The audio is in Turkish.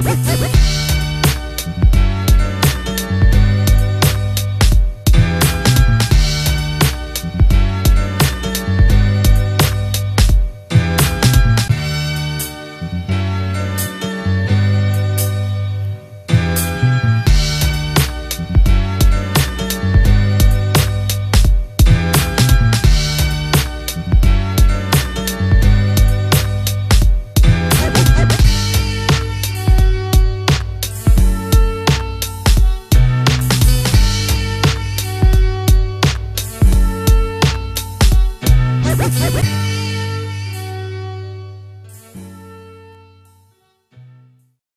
Müzik